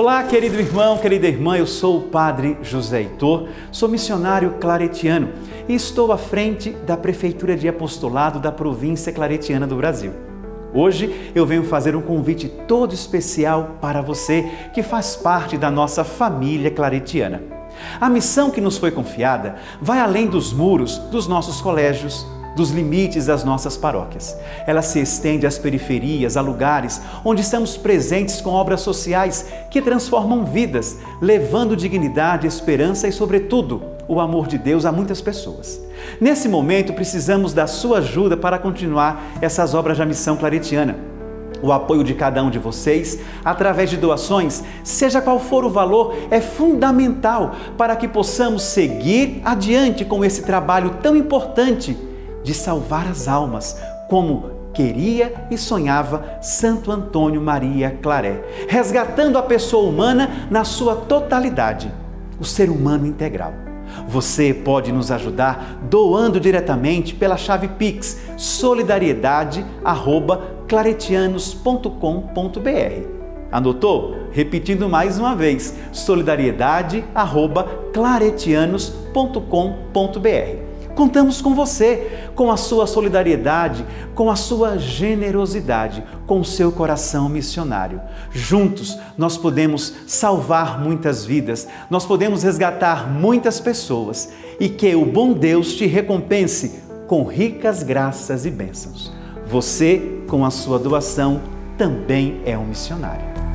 Olá, querido irmão, querida irmã, eu sou o Padre José Heitor, sou missionário claretiano e estou à frente da Prefeitura de Apostolado da província claretiana do Brasil. Hoje eu venho fazer um convite todo especial para você que faz parte da nossa família claretiana. A missão que nos foi confiada vai além dos muros dos nossos colégios, dos limites das nossas paróquias. Ela se estende às periferias, a lugares onde estamos presentes com obras sociais que transformam vidas, levando dignidade, esperança e, sobretudo, o amor de Deus a muitas pessoas. Nesse momento, precisamos da sua ajuda para continuar essas obras da missão claretiana. O apoio de cada um de vocês, através de doações, seja qual for o valor, é fundamental para que possamos seguir adiante com esse trabalho tão importante de salvar as almas, como queria e sonhava Santo Antônio Maria Claré, resgatando a pessoa humana na sua totalidade, o ser humano integral. Você pode nos ajudar doando diretamente pela chave Pix solidariedade@claretianos.com.br. Anotou? Repetindo mais uma vez: solidariedade@claretianos.com.br. Contamos com você, com a sua solidariedade, com a sua generosidade, com o seu coração missionário. Juntos nós podemos salvar muitas vidas, nós podemos resgatar muitas pessoas e que o bom Deus te recompense com ricas graças e bênçãos. Você, com a sua doação, também é um missionário.